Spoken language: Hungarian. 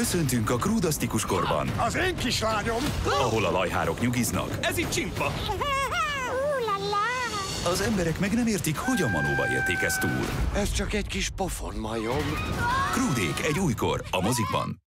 Köszöntünk a krúdasztikus korban, Az én kislányom! ahol a lajhárok nyugiznak, Ez itt csimpa! az emberek meg nem értik, hogy a manóba érték ezt túl. Ez csak egy kis pofon majom. Krúdék egy újkor a mozikban.